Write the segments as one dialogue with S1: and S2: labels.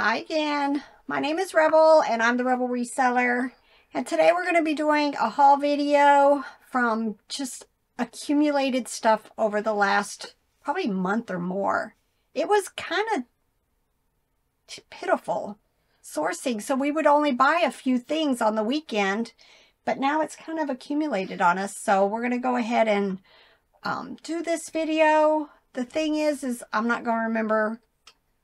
S1: Hi again. My name is Rebel and I'm the Rebel Reseller. And today we're going to be doing a haul video from just accumulated stuff over the last probably month or more. It was kind of pitiful sourcing. So we would only buy a few things on the weekend, but now it's kind of accumulated on us. So we're going to go ahead and um, do this video. The thing is, is I'm not going to remember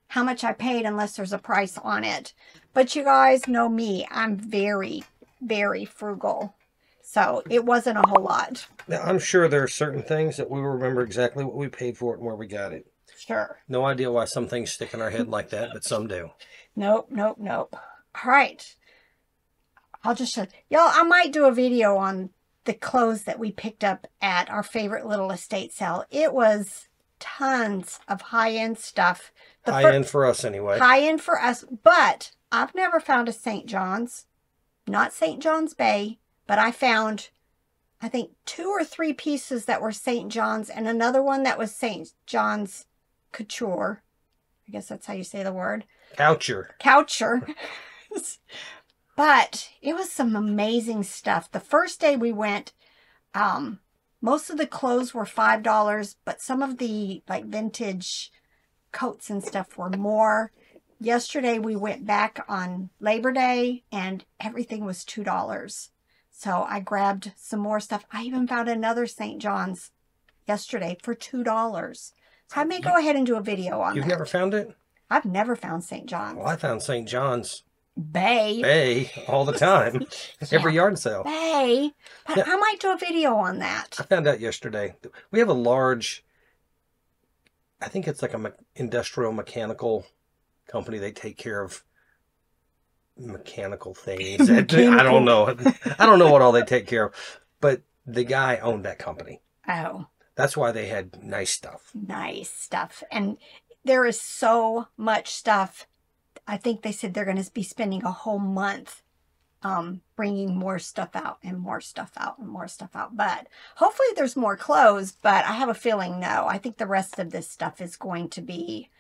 S1: how much I paid unless there's a price on it. But you guys know me. I'm very, very frugal. So it wasn't a whole lot.
S2: Now, I'm sure there are certain things that we remember exactly what we paid for it and where we got it.
S1: Sure.
S2: No idea why some things stick in our head like that, but some do.
S1: Nope, nope, nope. All right. I'll just show y'all. I might do a video on the clothes that we picked up at our favorite little estate sale. It was tons of high-end stuff.
S2: High end for us anyway.
S1: High end for us, but I've never found a St. John's, not St. John's Bay, but I found, I think, two or three pieces that were St. John's and another one that was St. John's Couture. I guess that's how you say the word.
S2: Coucher.
S1: Coucher. but it was some amazing stuff. The first day we went, um, most of the clothes were $5, but some of the like vintage coats and stuff were more. Yesterday we went back on Labor Day and everything was $2. So I grabbed some more stuff. I even found another St. John's yesterday for $2. So I may go ahead and do a video on that.
S2: You've
S1: that.
S2: never found it?
S1: I've never found St. John's.
S2: Well, I found St. John's
S1: Bay.
S2: Bay all the time. Every
S1: Yeah.
S2: yard sale.
S1: Bay. But
S2: Yeah.
S1: I might do a video on that.
S2: I found out yesterday. We have a large, I think it's like a me- industrial mechanical company. They take care of mechanical things. I don't know. I don't know what all they take care of. But the guy owned that company.
S1: Oh,
S2: That's why they had nice stuff.
S1: nice stuff. And there is so much stuff. I think they said they're going to be spending a whole month um, bringing more stuff out and more stuff out and more stuff out. But hopefully there's more clothes. But I have a feeling no. I think the rest of this stuff is going to be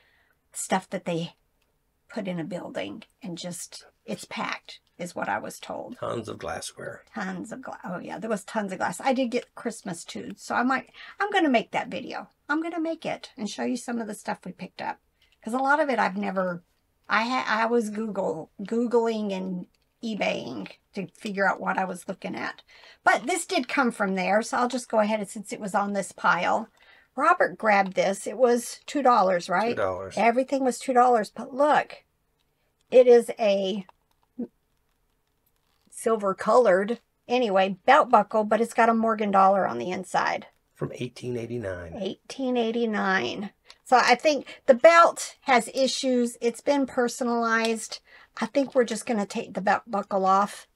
S1: stuff that they put in a building and just it's packed is what I was told.
S2: Tons of glassware.
S1: tons of glass. Oh yeah, there was tons of glass. I did get Christmas too, so I might. I'm gonna make that video. I'm gonna make it and show you some of the stuff we picked up because a lot of it I've never. I had I was Google googling and eBaying to figure out what I was looking at, but this did come from there, so I'll just go ahead and since it was on this pile. Robert grabbed this. It was two dollars, right?
S2: Two dollars.
S1: Everything was two dollars, but look, it is a silver colored anyway belt buckle, but it's got a Morgan dollar on the inside.
S2: From 1889.
S1: 1889. So I think the belt has issues. It's been personalized. I think we're just going to take the belt buckle off.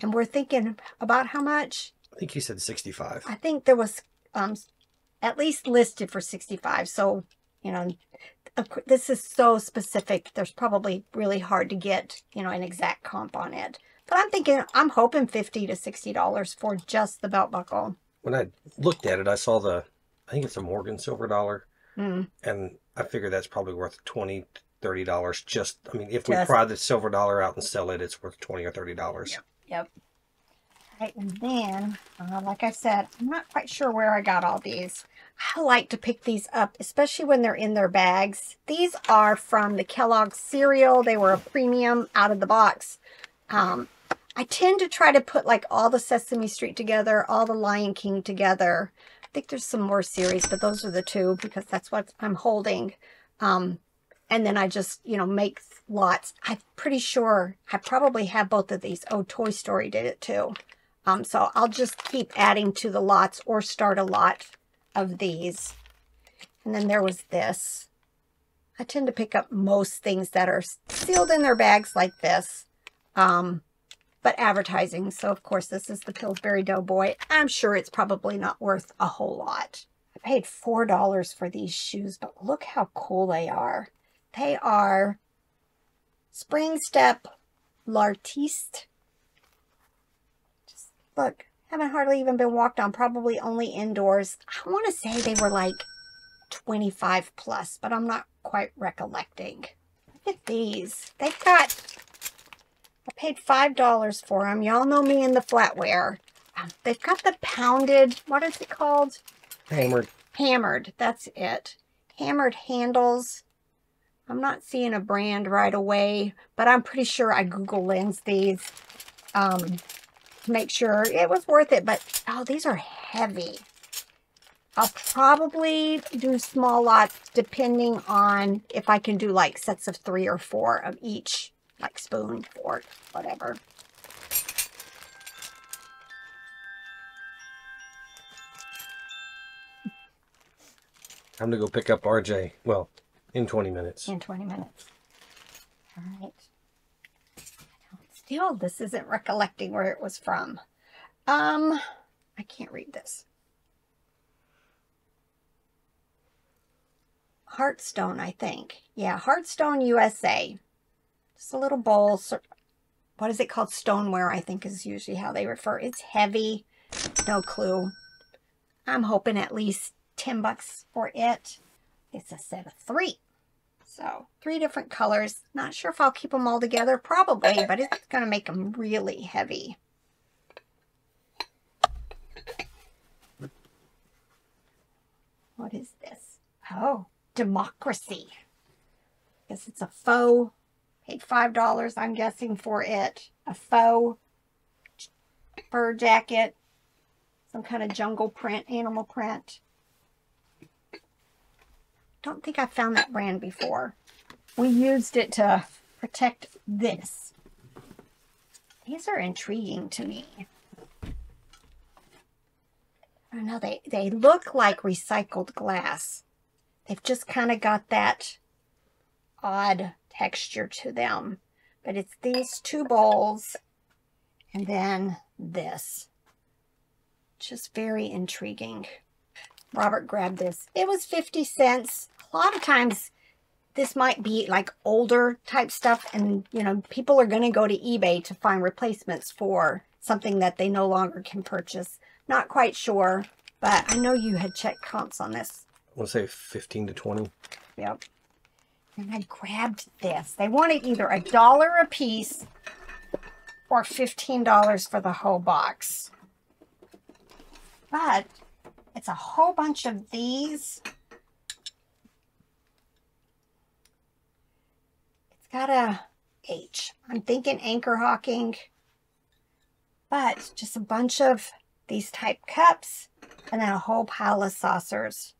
S1: And we're thinking about how much?
S2: I think he said 65.
S1: I think there was um at least listed for 65. So, you know, this is so specific. There's probably really hard to get, you know, an exact comp on it. But I'm thinking, I'm hoping 50 to $60 for just the belt buckle.
S2: When I looked at it, I saw the, I think it's a Morgan silver dollar.
S1: Mm,
S2: And I figured that's probably worth 20 $30 just, I mean, if we pry the silver dollar out and sell it, it's worth 20 or $30.
S1: Yep. Yep. Right, and then, uh, like I said, I'm not quite sure where I got all these. I like to pick these up, especially when they're in their bags. These are from the Kellogg's cereal. They were a premium out of the box. Um, I tend to try to put like all the Sesame Street together, all the Lion King together. I think there's some more series, but those are the two because that's what I'm holding. Um, and then I just, you know, make lots. I'm pretty sure I probably have both of these. Oh, Toy Story did it too. Um, so I'll just keep adding to the lots or start a lot of these. And then there was this. I tend to pick up most things that are sealed in their bags like this. Um, but advertising. So, of course, this is the Pillsbury Doughboy. I'm sure it's probably not worth a whole lot. I paid $4 for these shoes, but look how cool they are. They are Spring Step L'Artiste. Just look, haven't hardly even been walked on, probably only indoors. I want to say they were like 25 plus, but I'm not quite recollecting. Look at these. They've got, I paid $5 for them. Y'all know me in the flatware. Um, they've got the pounded, what is it called?
S2: Hammered.
S1: Hammered, that's it. Hammered handles. I'm not seeing a brand right away, but I'm pretty sure I Google Lens these um, to make sure it was worth it. But, oh, these are heavy. I'll probably do small lots depending on if I can do like sets of three or four of each, like spoon, fork, whatever.
S2: Time to go pick up RJ. Well, in 20 minutes.
S1: In 20 minutes. All right. Still, this isn't recollecting where it was from. Um, I can't read this. Hartstone, I think. Yeah, Hartstone USA. Just a little bowl. What is it called? Stoneware, I think is usually how they refer. It's heavy. No clue. I'm hoping at least 10 bucks for it. It's a set of three. So three different colors. Not sure if I'll keep them all together. Probably, but it's going to make them really heavy. What is this? Oh, democracy. Guess it's a faux. Paid $5, I'm guessing, for it. A faux fur jacket. Some kind of jungle print, animal print don't think I found that brand before. We used it to protect this. These are intriguing to me. I don't know, they, they look like recycled glass. They've just kind of got that odd texture to them. But it's these two bowls and then this. Just very intriguing. Robert grabbed this. It was 50 cents. A lot of times this might be like older type stuff and, you know, people are going to go to eBay to find replacements for something that they no longer can purchase. Not quite sure, but I know you had checked comps on this.
S2: I want to say 15 to 20.
S1: Yep. And I grabbed this. They wanted either a dollar a piece or $15 for the whole box. But it's a whole bunch of these. It's got a H. I'm thinking Anchor Hocking. But just a bunch of these type cups and then a whole pile of saucers.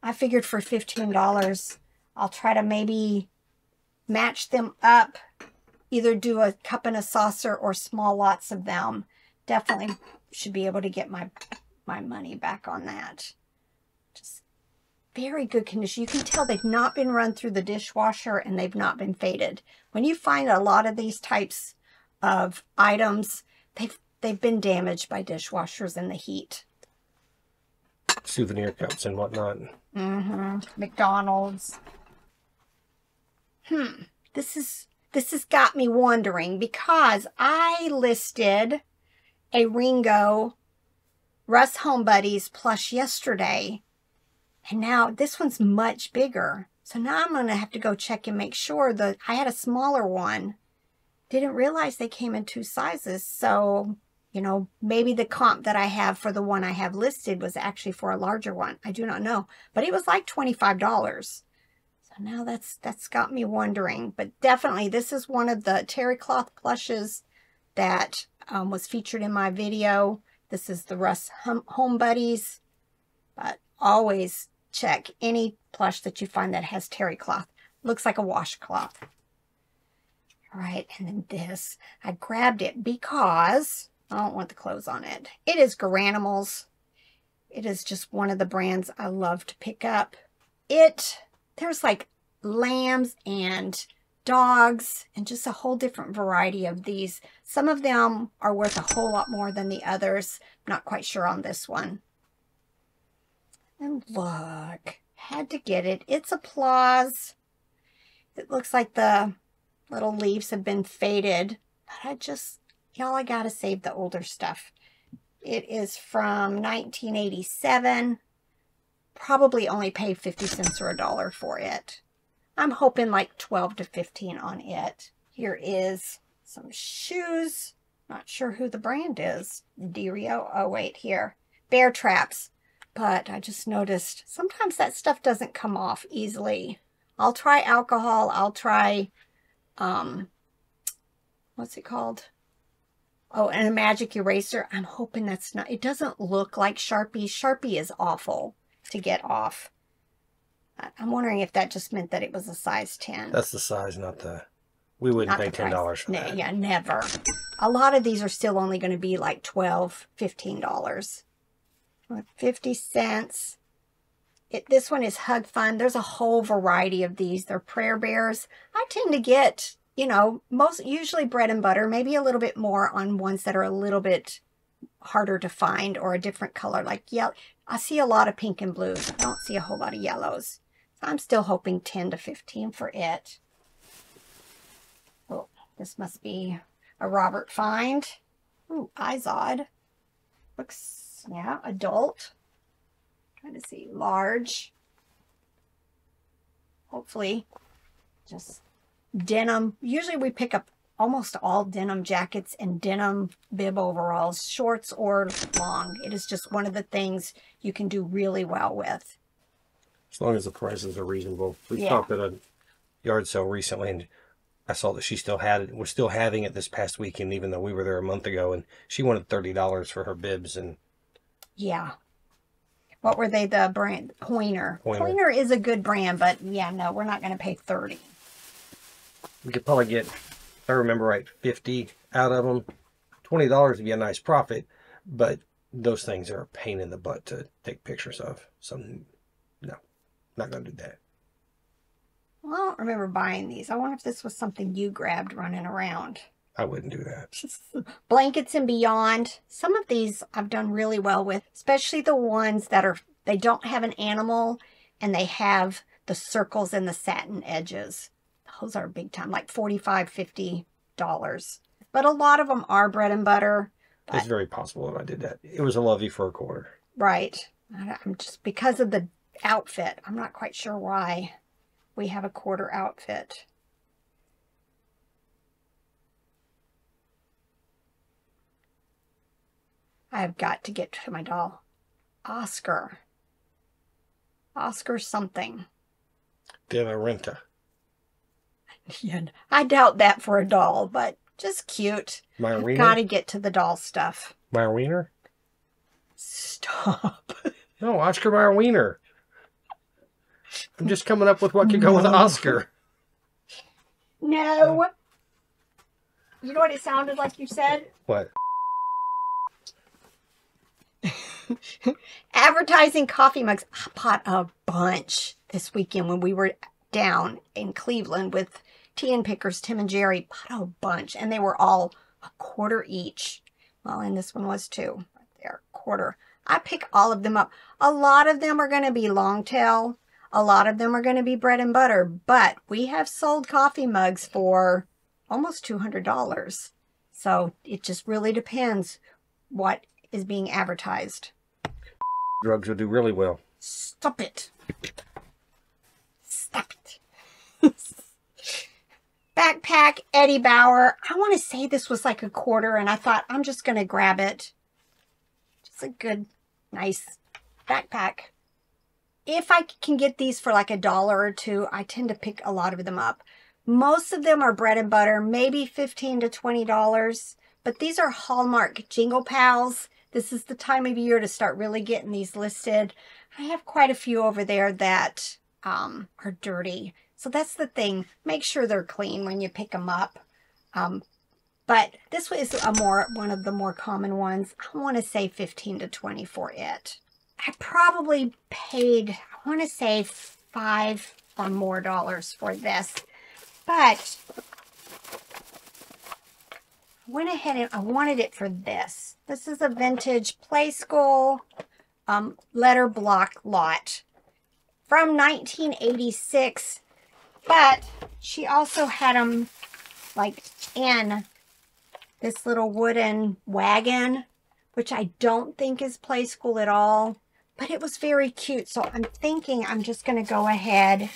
S1: I figured for $15, I'll try to maybe match them up. Either do a cup and a saucer or small lots of them. Definitely should be able to get my my money back on that. Just very good condition. You can tell they've not been run through the dishwasher and they've not been faded. When you find a lot of these types of items, they've they've been damaged by dishwashers in the heat.
S2: Souvenir cups and whatnot.
S1: Mm-hmm. McDonald's. Hmm. This is this has got me wondering because I listed a Ringo Russ Home Buddies plush yesterday. And now this one's much bigger. So now I'm going to have to go check and make sure that I had a smaller one. Didn't realize they came in two sizes. So, you know, maybe the comp that I have for the one I have listed was actually for a larger one. I do not know. But it was like $25. So now that's that's got me wondering. But definitely this is one of the terry cloth plushes that um, was featured in my video. This is the Russ Home Buddies, but always check any plush that you find that has terry cloth. Looks like a washcloth. All right, and then this. I grabbed it because I don't want the clothes on it. It is Garanimals. It is just one of the brands I love to pick up. It, there's like lambs and dogs, and just a whole different variety of these. Some of them are worth a whole lot more than the others. I'm not quite sure on this one. And look, had to get it. It's applause. It looks like the little leaves have been faded. But I just, y'all, I gotta save the older stuff. It is from 1987. Probably only paid 50 cents or a dollar for it. I'm hoping like 12 to 15 on it. Here is some shoes. Not sure who the brand is. Derio. Oh, wait, here. BareTraps. But I just noticed sometimes that stuff doesn't come off easily. I'll try alcohol. I'll try, um, what's it called? Oh, and a magic eraser. I'm hoping that's not, it doesn't look like Sharpie. Sharpie is awful to get off. I'm wondering if that just meant that it was a size 10.
S2: That's the size, not the. We wouldn't
S1: Not
S2: pay $10 for that.
S1: Yeah, never. A lot of these are still only going to be like $12, $15. 50 cents. It, this one is Hug Fun. There's a whole variety of these. They're prayer bears. I tend to get, you know, most usually bread and butter, maybe a little bit more on ones that are a little bit harder to find or a different color like yellow. I see a lot of pink and blues. I don't see a whole lot of yellows. I'm still hoping 10 to 15 for it. Oh, this must be a Robert Find. Ooh, Izod. Looks, yeah, adult. Trying to see, large. Hopefully, just denim. Usually we pick up almost all denim jackets and denim bib overalls, shorts or long. It is just one of the things you can do really well with.
S2: As long as the prices are reasonable. We
S1: Yeah.
S2: stopped at a yard sale recently, and I saw that she still had it. Was still having it this past weekend, even though we were there a month ago, and she wanted thirty dollars for her bibs and
S1: Yeah. What were they? The brand Pointer.
S2: Pointer.
S1: Pointer is a good brand, but yeah, no, we're not going to pay 30
S2: we could probably get, if I remember right, fifty out of them. Twenty dollars would be a nice profit, but those things are a pain in the butt to take pictures of. So, no, not gonna do that.
S1: Well, I don't remember buying these. I wonder if this was something you grabbed running around.
S2: I wouldn't do that.
S1: Blankets and Beyond. Some of these I've done really well with, especially the ones that are, they don't have an animal and they have the circles and the satin edges. Those are big time, like $45, 50 dollars. But a lot of them are bread and butter.
S2: It's very possible that I did that. It was a lovey for a quarter.
S1: Right. I'm just because of the outfit. I'm not quite sure why we have a quarter outfit. I've got to get to my doll. Oscar. Oscar something.
S2: De la Renta.
S1: Yeah, I doubt that for a doll, but just cute.
S2: My wiener.
S1: got to get to the doll stuff.
S2: My wiener.
S1: Stop.
S2: No, Oscar Mayer Wiener. I'm just coming up with what could go with Oscar.
S1: No. You know what it sounded like you said?
S2: What?
S1: Advertising coffee mugs. I bought a bunch this weekend when we were down in Cleveland with Tea and Pickers, Tim and Jerry. Bought a bunch, and they were all a quarter each. Well, and this one was too. Right there, quarter. I pick all of them up. A lot of them are going to be long tail. A lot of them are going to be bread and butter. But we have sold coffee mugs for almost $200. So it just really depends what is being advertised.
S2: Drugs would do really well.
S1: Stop it. Stop it. Backpack, Eddie Bauer. I want to say this was like a quarter, and I thought I'm just going to grab it. Just a good, nice backpack. If I can get these for like a dollar or two, I tend to pick a lot of them up. Most of them are bread and butter, maybe 15 to $20, but these are Hallmark Jingle Pals. This is the time of year to start really getting these listed. I have quite a few over there that um, are dirty. So that's the thing. Make sure they're clean when you pick them up. Um, but this is a more one of the more common ones. I want to say 15 to 20 for it. I probably paid, I want to say five or more dollars for this. But I went ahead and I wanted it for this. This is a vintage Playskool um, letter block lot from 1986. But she also had them like in this little wooden wagon, which I don't think is Playskool at all. But it was very cute. So I'm thinking I'm just going to go ahead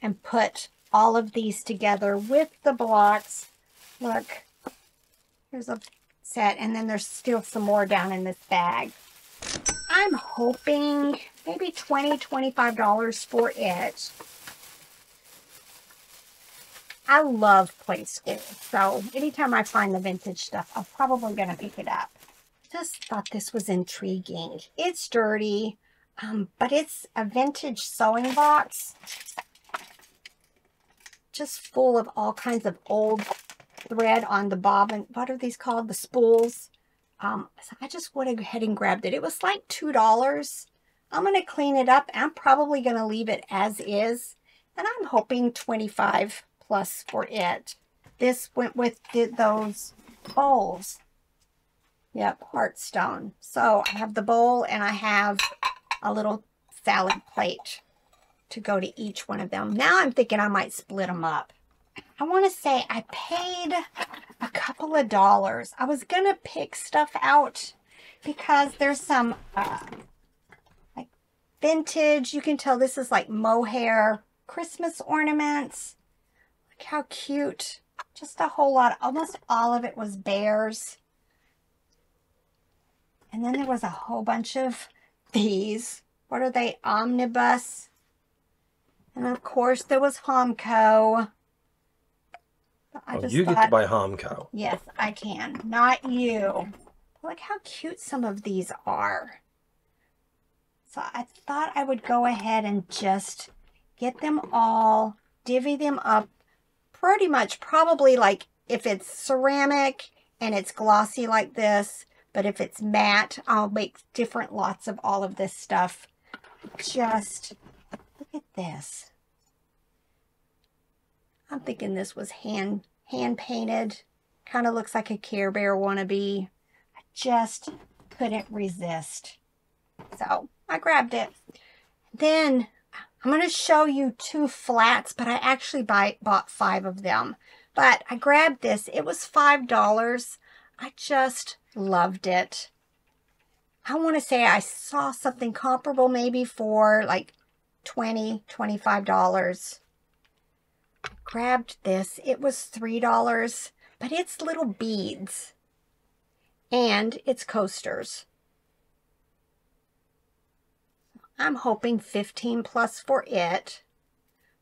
S1: and put all of these together with the blocks. Look, here's a set, and then there's still some more down in this bag. I'm hoping maybe $20, $25 for it. I love Playskool, so anytime I find the vintage stuff, I'm probably going to pick it up. Just thought this was intriguing. It's dirty, um, but it's a vintage sewing box. Just full of all kinds of old thread on the bobbin. What are these called? The spools. Um, so I just went ahead and grabbed it. It was like $2. I'm going to clean it up. I'm probably going to leave it as is. And I'm hoping 25 plus for it. This went with those bowls. Yep, Hartstone. So I have the bowl and I have a little salad plate to go to each one of them. Now I'm thinking I might split them up. I want to say I paid a couple of dollars. I was going to pick stuff out because there's some uh, like vintage. You can tell this is like mohair Christmas ornaments. Look how cute. Just a whole lot. Almost all of it was bears. And then there was a whole bunch of these. What are they? Omnibus. And of course there was Homco.
S2: I oh, you thought, get to buy Homco.
S1: Yes, I can. Not you. Look how cute some of these are. So I thought I would go ahead and just get them all, divvy them up pretty much probably like if it's ceramic and it's glossy like this, but if it's matte, I'll make different lots of all of this stuff. Just look at this. I'm thinking this was hand hand painted. Kind of looks like a Care Bear wannabe. I just couldn't resist. So I grabbed it. Then I'm going to show you two flats, but I actually buy, bought five of them. But I grabbed this. It was $5. I just loved it. I want to say I saw something comparable maybe for like 20 $25. Grabbed this. It was $3, but it's little beads. And it's coasters. I'm hoping 15 plus for it.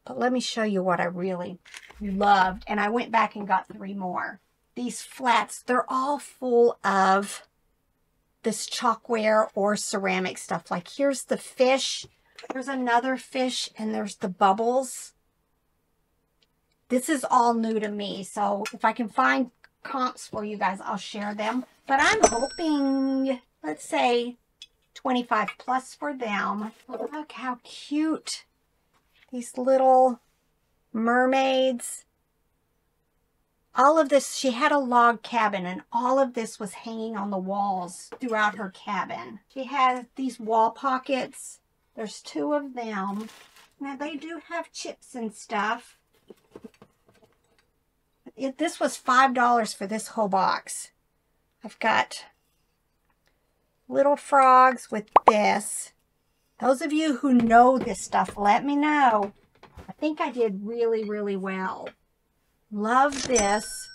S1: But let me show you what I really loved. And I went back and got three more these flats, they're all full of this chalkware or ceramic stuff. Like here's the fish, there's another fish, and there's the bubbles. This is all new to me, so if I can find comps for you guys, I'll share them. But I'm hoping, let's say, 25 plus for them. Look how cute. These little mermaids all of this, she had a log cabin and all of this was hanging on the walls throughout her cabin. She had these wall pockets. There's two of them. Now they do have chips and stuff. It, this was $5 for this whole box. I've got little frogs with this. Those of you who know this stuff, let me know. I think I did really, really well. Love this.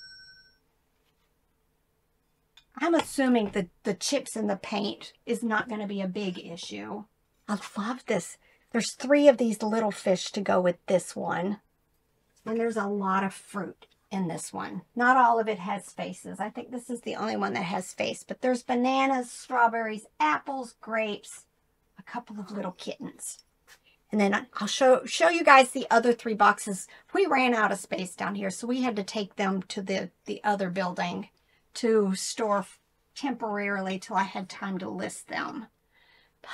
S1: I'm assuming that the chips in the paint is not going to be a big issue. I love this. There's three of these little fish to go with this one. And there's a lot of fruit in this one. Not all of it has faces. I think this is the only one that has face. But there's bananas, strawberries, apples, grapes, a couple of little kittens. And then I'll show, show you guys the other three boxes. We ran out of space down here, so we had to take them to the, the other building to store temporarily till I had time to list them.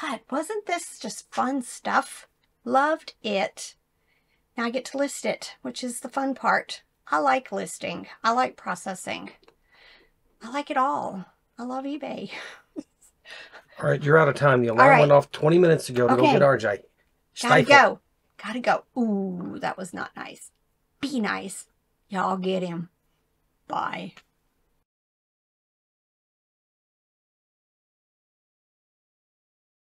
S1: But wasn't this just fun stuff? Loved it. Now I get to list it, which is the fun part. I like listing. I like processing. I like it all. I love eBay.
S2: all right, you're out of time. The alarm right. went off 20 minutes ago to okay. go get RJ.
S1: Gotta go. Gotta go. Ooh, that was not nice. Be nice. Y'all get him. Bye.